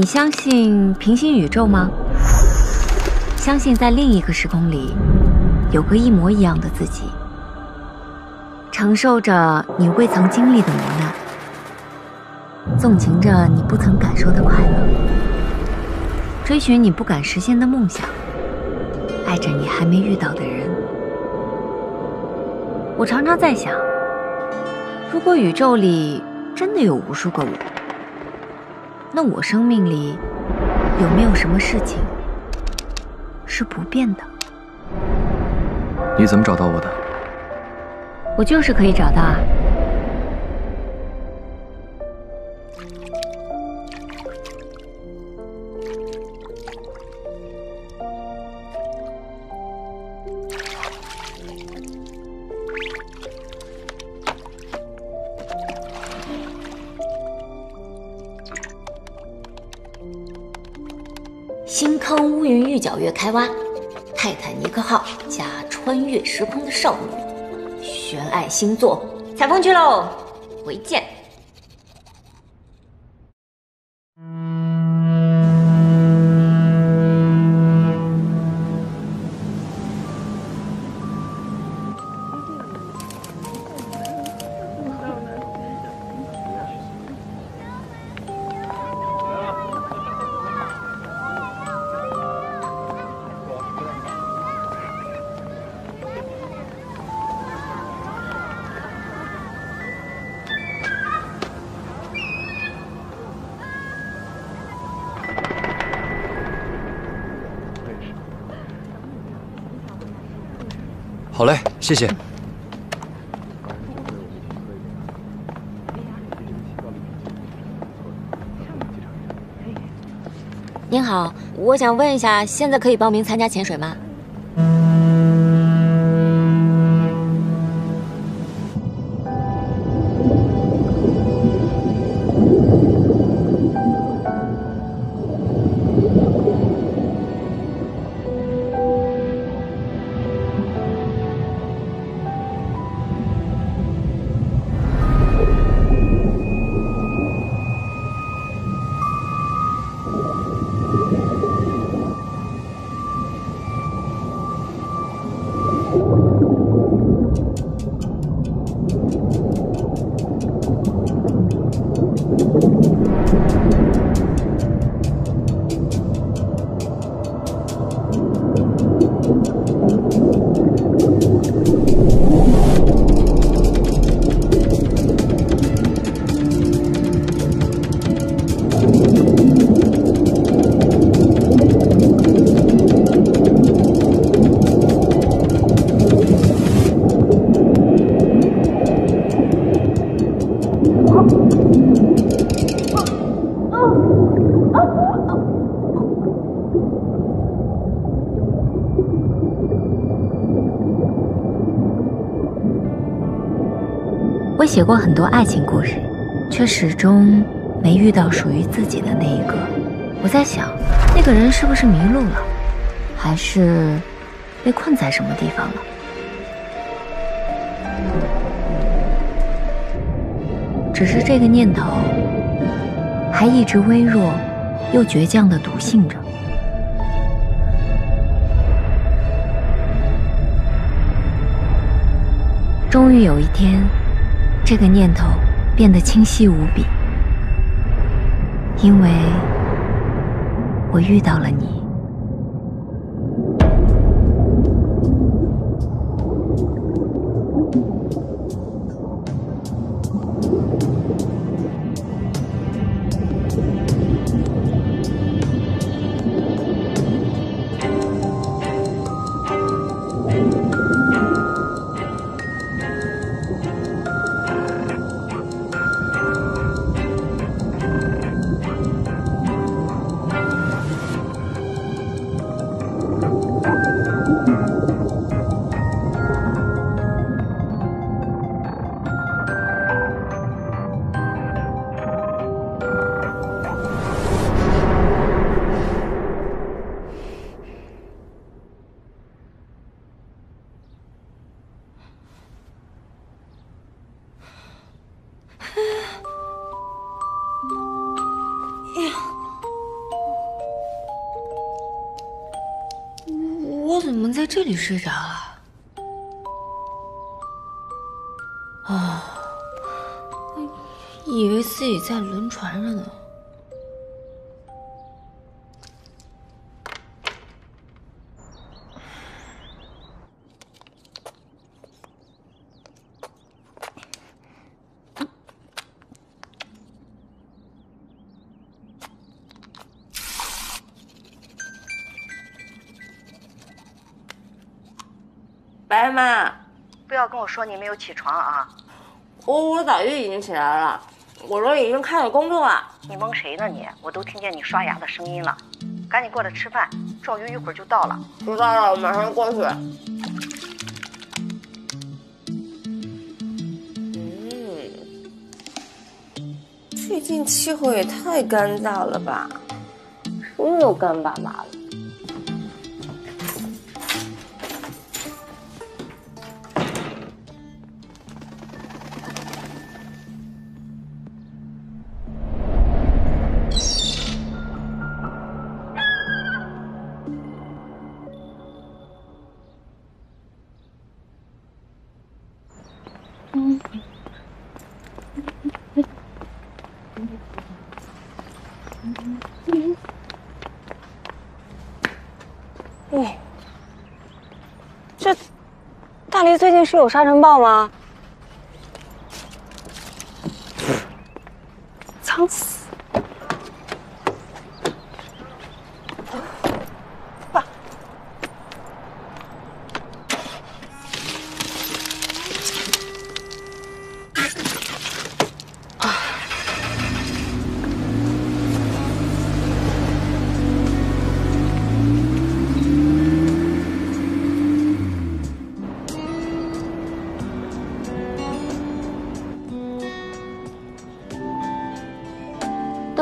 你相信平行宇宙吗？相信在另一个时空里，有个一模一样的自己，承受着你未曾经历的磨难，纵情着你不曾感受的快乐，追寻你不敢实现的梦想，爱着你还没遇到的人。我常常在想，如果宇宙里真的有无数个我，那我生命里有没有什么事情？是不变的。你怎么找到我的？我就是可以找到啊。云玉皎月开挖，泰坦尼克号加穿越时空的少女，悬爱星座，采风去喽，回见。好嘞，谢谢。您好，我想问一下，现在可以报名参加潜水吗？写过很多爱情故事，却始终没遇到属于自己的那一个。我在想，那个人是不是迷路了，还是被困在什么地方了？只是这个念头还一直微弱又倔强地笃信着。终于有一天。这个念头变得清晰无比，因为我遇到了你。睡着了？哦，以为自己在轮船上呢。白妈，不要跟我说你没有起床啊！我我早就已经起来了，我都已经开始工作了。你蒙谁呢你？我都听见你刷牙的声音了，赶紧过来吃饭。赵云一会儿就到了。知道了，我马上过去。嗯，最近气候也太干燥了吧，什么都干巴巴的。大黎最近是有沙尘暴吗？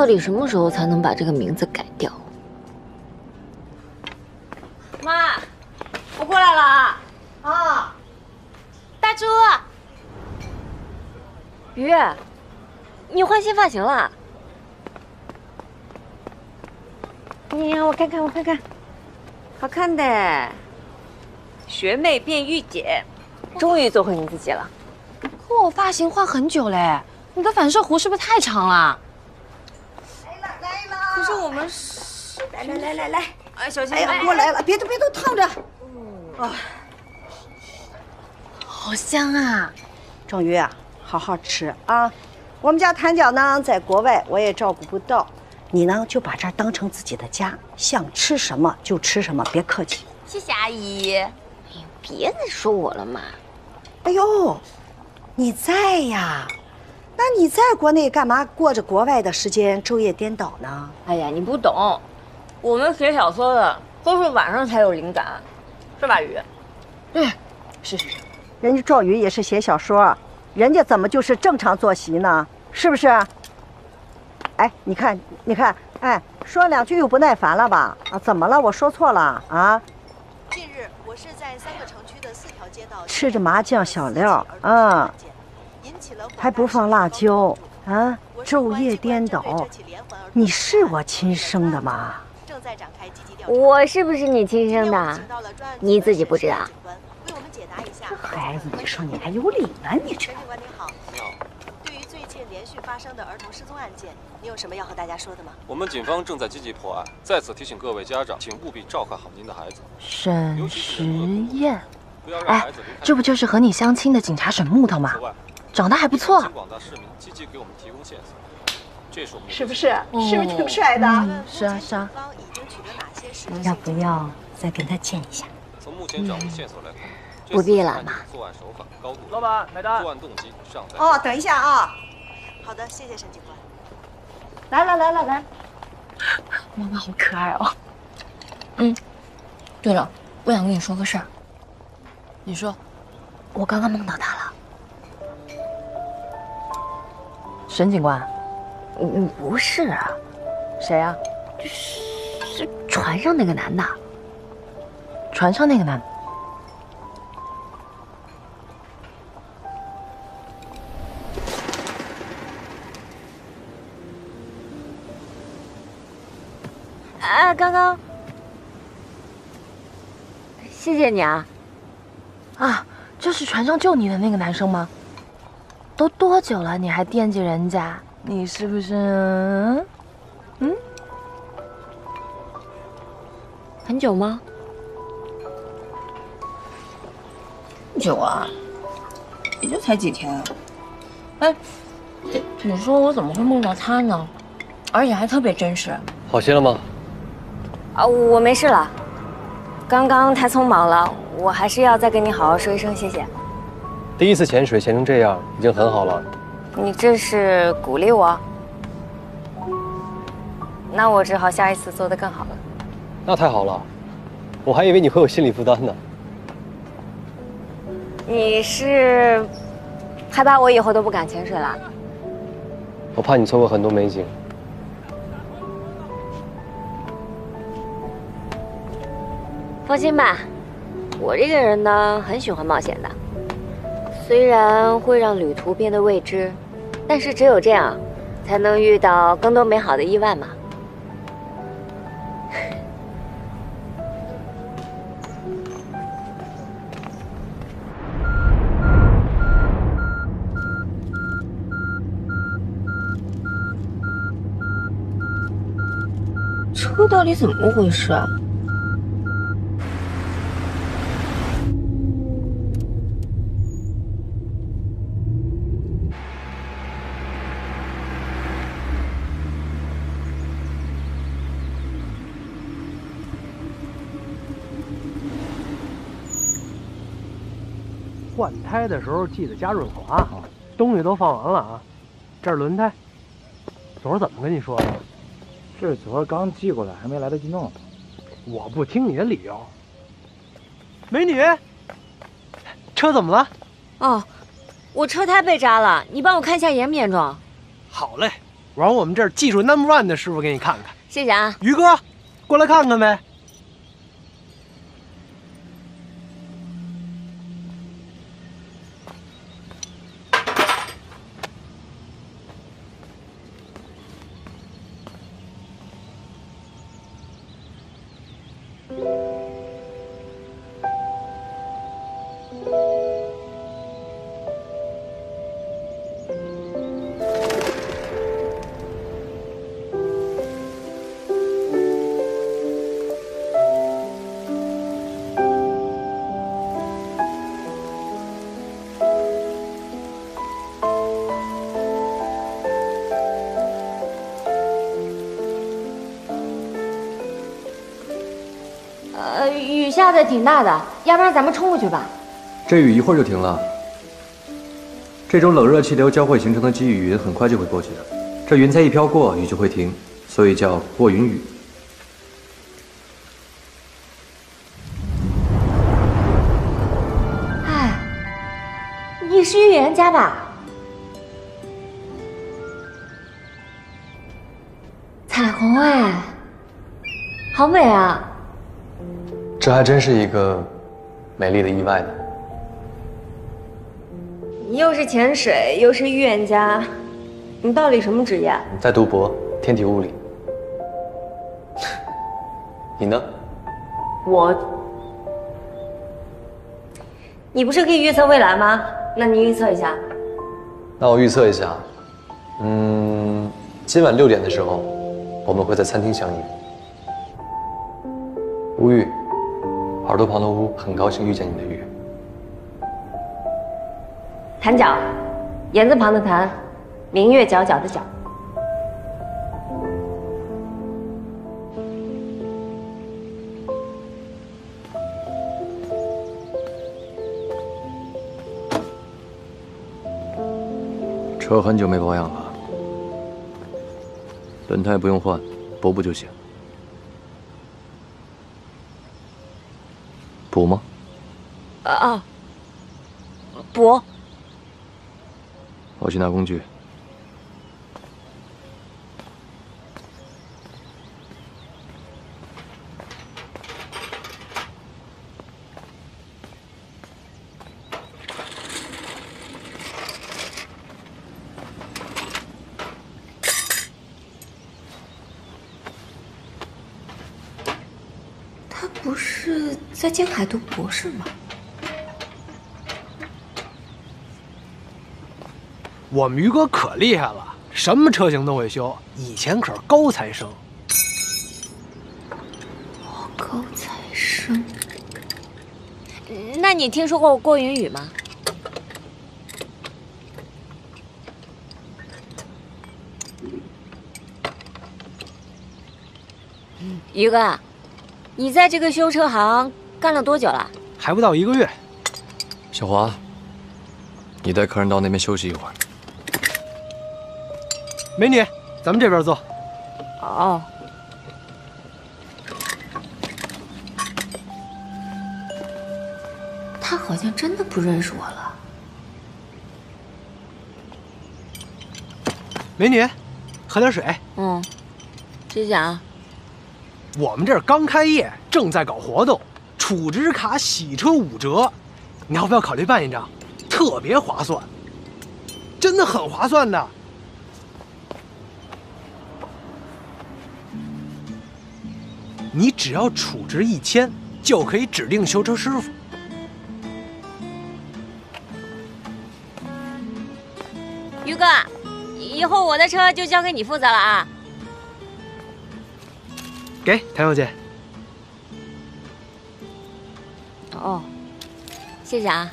到底什么时候才能把这个名字改掉？妈，我过来了啊！啊，大猪，鱼，你换新发型了？你让我看看，我看看，好看的。学妹变御姐，终于做回你自己了。可我发型换很久嘞，你的反射弧是不是太长了？来来…来来来来来，哎，小心！哎呀，我来了，别动别动，烫着。好香啊！郑宇啊，好好吃啊！我们家谭角呢，在国外我也照顾不到，你呢就把这儿当成自己的家，想吃什么就吃什么，别客气。谢谢阿姨。哎别再说我了嘛！哎呦，你在呀？那你在国内干嘛过着国外的时间，昼夜颠倒呢？哎呀，你不懂，我们写小说的都是晚上才有灵感，是吧，雨？对是是是，人家赵宇也是写小说，人家怎么就是正常作息呢？是不是？哎，你看，你看，哎，说两句又不耐烦了吧？啊，怎么了？我说错了啊？近日，我市在三个城区的四条街道吃着麻酱小料啊，还不放辣椒啊？昼夜颠倒，你是我亲生的吗？正在展开积极调查。我是不是你亲生的？你自己不知道？为我们解答一下。孩子，你说你还有理呢？你这陈警官您好。你好。对于最近连续发生的儿童失踪案件，你有什么要和大家说的吗？我们警方正在积极破案，在此提醒各位家长，请务必照看好您的孩子，沈时宴，哎。这不就是和你相亲的警察沈木头吗此？外，长得还不错请。广大市民积极给我们提供线索，这是我们是不是？是不是挺帅的？嗯是啊是啊。要不要再跟他见一下？从目前掌握线索来看，不必了嘛作案手法高度，老板买单作案动机尚在。哦，等一下啊！好的，谢谢沈警官。来来来来来，妈妈好可爱哦。嗯对了，我想跟你说个事儿，你说，我刚刚梦到他了。沈警官，嗯，不是啊，谁呀、是船上那个男的。船上那个男，的。哎，刚刚谢谢你啊。啊，这是船上救你的那个男生吗？都多久了，你还惦记人家？你是不是？嗯？很久吗？久啊，也就才几天啊。哎，你说我怎么会梦到他呢？而且还特别真实。好些了吗？啊，我没事了。刚刚太匆忙了，我还是要再跟你好好说一声谢谢。第一次潜水潜成这样，已经很好了。你这是鼓励我？那我只好下一次做得更好了。那太好了，我还以为你会有心理负担呢。你是害怕我以后都不敢潜水了？我怕你错过很多美景。放心吧，我这个人呢，很喜欢冒险的。虽然会让旅途变得未知，但是只有这样，才能遇到更多美好的意外嘛。车到底怎么回事啊？胎的时候记得加润滑啊！东西都放完了啊，这是轮胎。昨儿怎么跟你说的？这昨儿刚寄过来，还没来得及弄。我不听你的理由。美女，车怎么了？哦，我车胎被扎了，你帮我看一下严不严重？好嘞，我让我们这儿技术 number one 的师傅给你看看。谢谢啊，于哥，过来看看呗。的挺大的，要不然咱们冲过去吧。这雨一会儿就停了。这种冷热气流交汇形成的积雨云很快就会过去的。这云彩一飘过，雨就会停，所以叫过云雨。哎，你是预言家吧？彩虹哎，好美啊！这还真是一个美丽的意外呢。你又是潜水，又是预言家，你到底什么职业？在读博，天体物理。你呢？我，你不是可以预测未来吗？那你预测一下。那我预测一下，嗯，今晚六点的时候，我们会在餐厅相遇。吴玉，耳朵旁的屋，很高兴遇见你的玉。谭脚，言字旁的谭，明月皎皎的皎。车很久没保养了，轮胎不用换，补补就行。补吗？啊啊！补。我去拿工具。海读博士吗？我们于哥可厉害了，什么车型都会修，以前可是高材生。高材生？那你听说过郭云雨吗？于哥，你在这个修车行干了多久了？还不到一个月。小华，你带客人到那边休息一会儿。美女，咱们这边坐。哦。他好像真的不认识我了。美女，喝点水。嗯，谢谢啊。我们这儿刚开业，正在搞活动，储值卡洗车五折，你要不要考虑办一张？特别划算，真的很划算的。你只要储值一千，就可以指定修车师傅。于哥，以后我的车就交给你负责了啊。给谭小姐。哦，谢谢啊。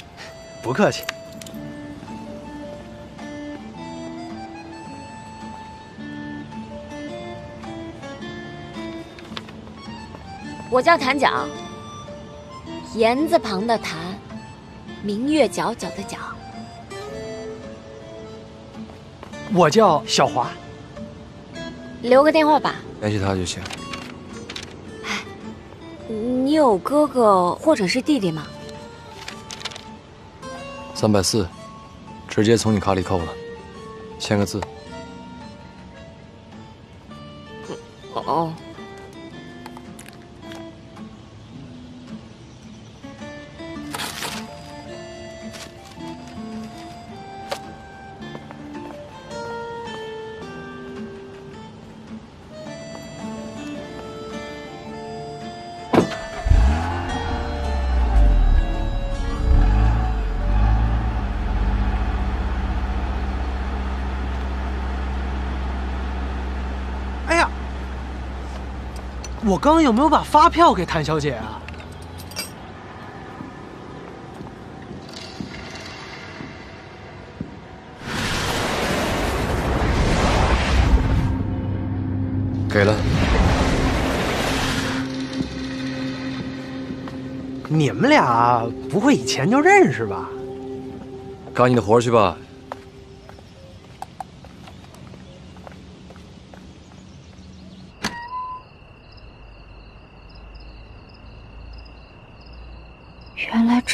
不客气。我叫谭角，言字旁的谭，明月皎皎的皎。我叫小华。留个电话吧。联系他就行。你有哥哥或者是弟弟吗？三百四，直接从你卡里扣了，签个字。哦。刚刚有没有把发票给谭小姐啊？给了。你们俩不会以前就认识吧？干你的活去吧。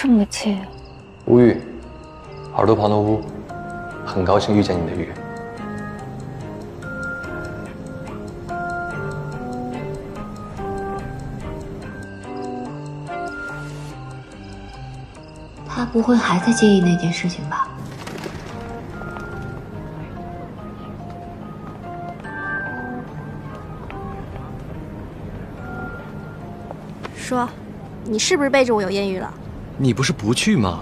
这么近。吴玉，耳朵旁的乌，很高兴遇见你的玉。他不会还在介意那件事情吧？说，你是不是背着我有艳遇了？你不是不去吗？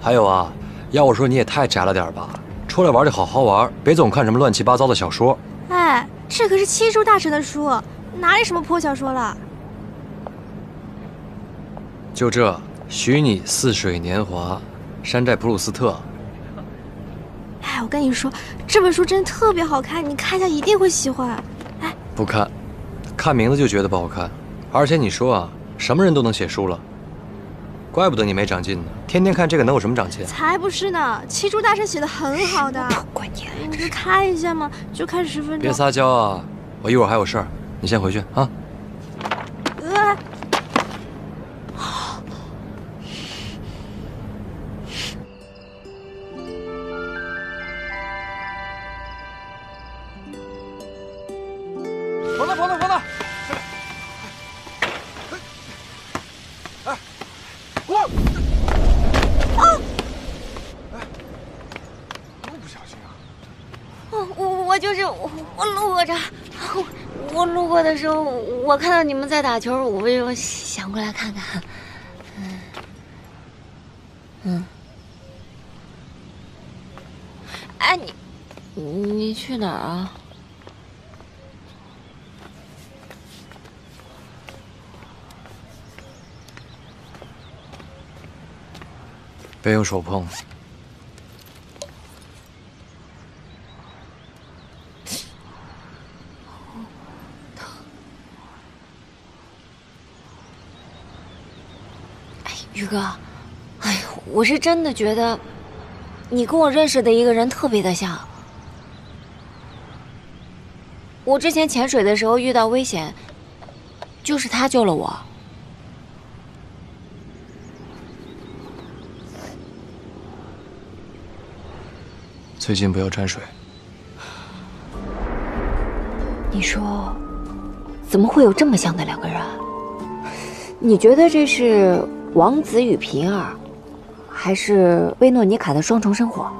还有啊，要我说你也太宅了点吧！出来玩就好好玩，别总看什么乱七八糟的小说。哎，这可是七叔大神的书，哪里什么破小说了？就这，许你似水年华，山寨普鲁斯特。哎，我跟你说，这本书真的特别好看，你看一下一定会喜欢。哎，不看，看名字就觉得不好看。而且你说啊，什么人都能写书了，怪不得你没长进呢。天天看这个能有什么长进？才不是呢，七竹大神写的很好的。怪你了你就看一下嘛，就看十分钟。别撒娇啊，我一会儿还有事儿，你先回去啊。你们在打球，我就想过来看看。嗯，嗯。哎，你，你去哪儿啊？别用手碰。宇哥，哎，我是真的觉得，你跟我认识的一个人特别的像。我之前潜水的时候遇到危险，就是他救了我。最近不要沾水。你说，怎么会有这么像的两个人？你觉得这是？王子与平儿，还是薇诺妮卡的双重生活？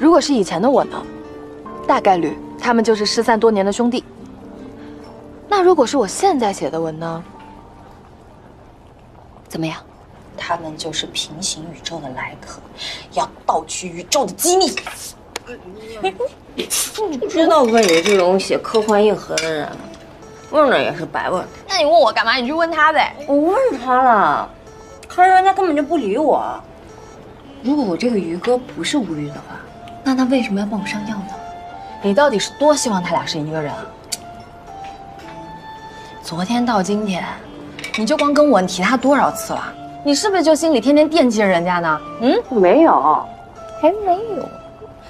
如果是以前的我呢，大概率他们就是失散多年的兄弟。那如果是我现在写的文呢？怎么样？他们就是平行宇宙的来客，要盗取宇宙的机密。不知道问你这种写科幻硬核的人。问了也是白问。那你问我干嘛？你去问他呗。我问他了，可是人家根本就不理我。如果我这个于哥不是无语的话，那他为什么要帮我上药呢？你到底是多希望他俩是一个人啊？昨天到今天，你就光跟我提他多少次了？你是不是就心里天天惦记着人家呢？嗯，没有，还没有。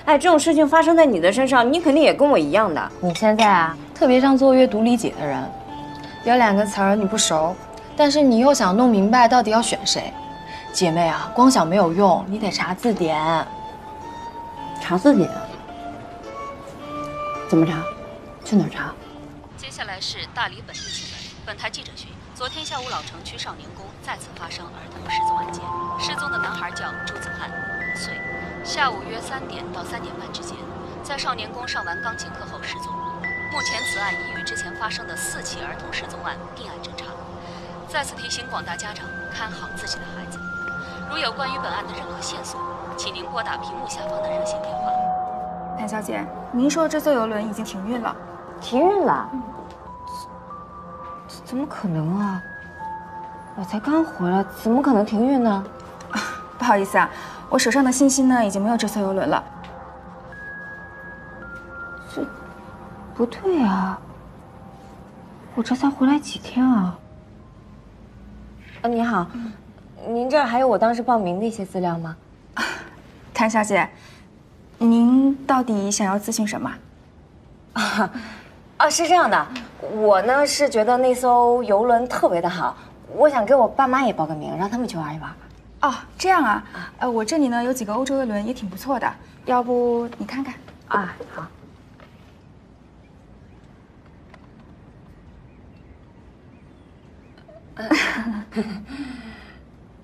哎，这种事情发生在你的身上，你肯定也跟我一样的。你现在啊。特别像做阅读理解的人，有两个词儿你不熟，但是你又想弄明白到底要选谁。姐妹啊，光想没有用，你得查字典。查字典？怎么查？去哪儿查？接下来是大理本地新闻。本台记者讯：昨天下午，老城区少年宫再次发生儿童失踪案件。失踪的男孩叫朱子翰，五岁，下午约三点到三点半之间，在少年宫上完钢琴课后失踪。目前，此案已与之前发生的四起儿童失踪案并案侦查。再次提醒广大家长看好自己的孩子。如有关于本案的任何线索，请您拨打屏幕下方的热线电话。谭小姐，您说这艘游轮已经停运了？停运了？怎怎么可能啊？我才刚回来，怎么可能停运呢？不好意思啊，我手上的信息呢，已经没有这艘游轮了。不对啊，我这才回来几天啊！啊，你好，您这儿还有我当时报名的一些资料吗？谭小姐，您到底想要咨询什么？啊，啊，是这样的，我呢是觉得那艘游轮特别的好，我想给我爸妈也报个名，让他们去玩一玩。哦，这样啊，呃，我这里呢有几个欧洲的轮也挺不错的，要不你看看？啊，好。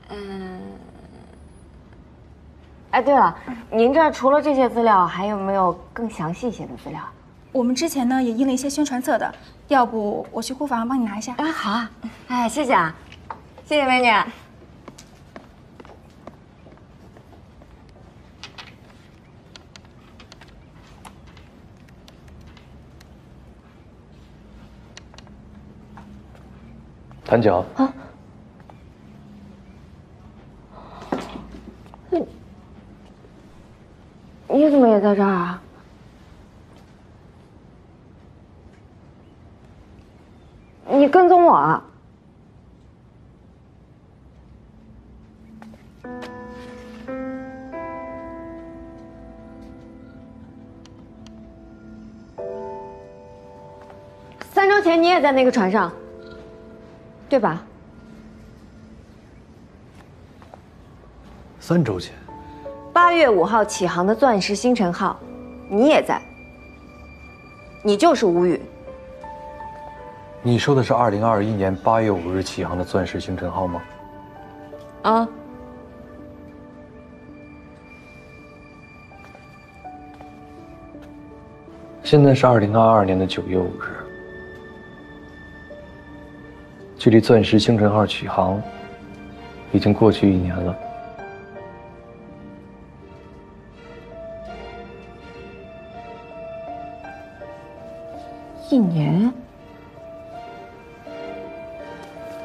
嗯，哎，对了，您这除了这些资料，还有没有更详细一些的资料？我们之前呢也印了一些宣传册的，要不我去库房帮你拿一下？哎，好啊，哎，谢谢啊，谢谢美女。谭角啊。你怎么也在这儿啊？你跟踪我啊？三周前你也在那个船上，对吧？三周前。八月五号起航的钻石星辰号，你也在。你就是吴宇。你说的是二零二一年八月五日起航的钻石星辰号吗？啊。现在是二零二二年的九月五日，距离钻石星辰号启航已经过去一年了。一年？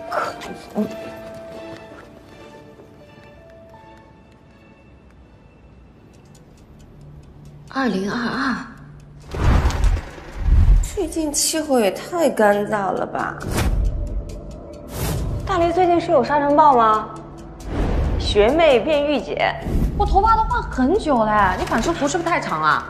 可能。二零二二。最近气候也太干燥了吧？大雷最近是有沙尘暴吗？学妹变御姐，我头发都换很久了，你反射弧是不是太长啊？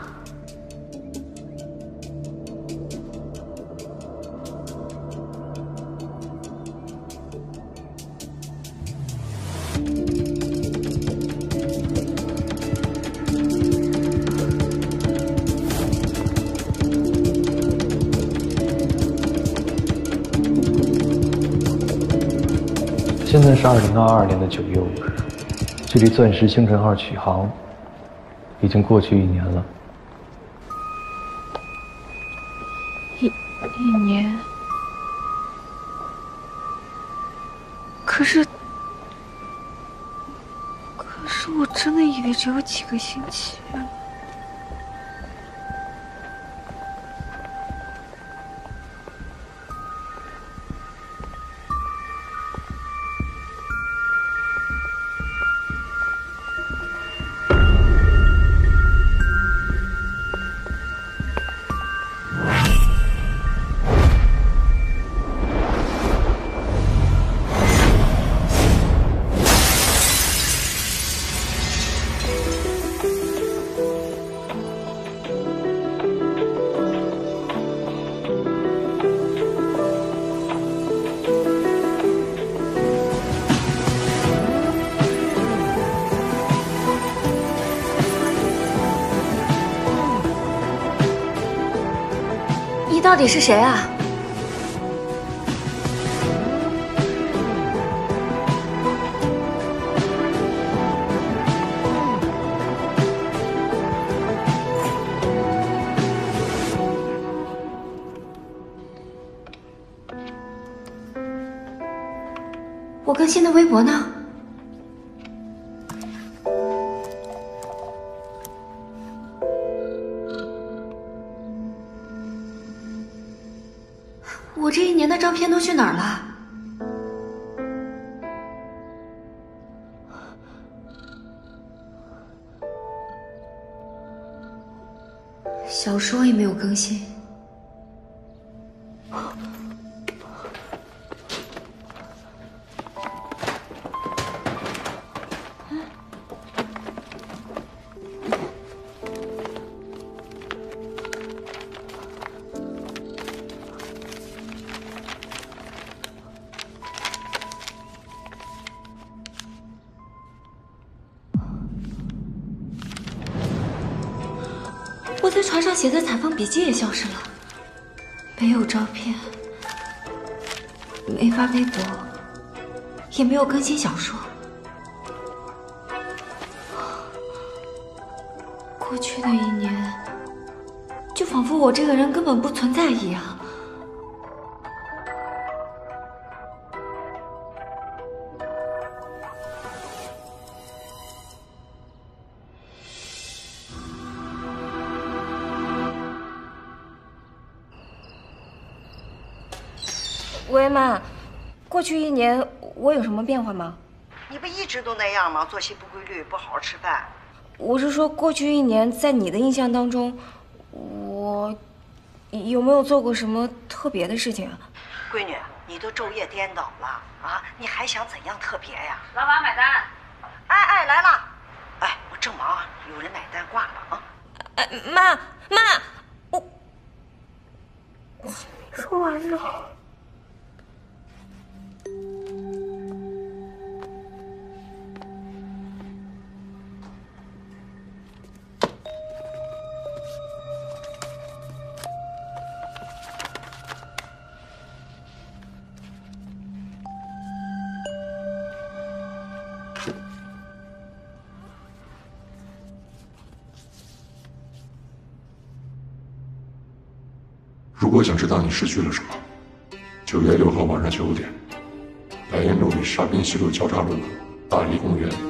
现在是二零二二年的九月五日，距离钻石星辰号启航已经过去一年了。一一年？可是，可是我真的以为只有几个星期。底是谁啊？我更新的微博呢？小说也没有更新。写的采访笔记也消失了，没有照片，没发微博，也没有更新小说。过去的一年，就仿佛我这个人根本不存在一样。喂，妈，过去一年我有什么变化吗？你不一直都那样吗？作息不规律，不好好吃饭。我是说，过去一年在你的印象当中，我有没有做过什么特别的事情啊？闺女，你都昼夜颠倒了啊！你还想怎样特别呀？老板买单。哎哎，来了。哎，我正忙，有人买单挂了啊。哎，妈妈，我我没说完呢。如果想知道你失去了什么，九月六号晚上九点，白岩路与沙滨西路交叉路口大理公园。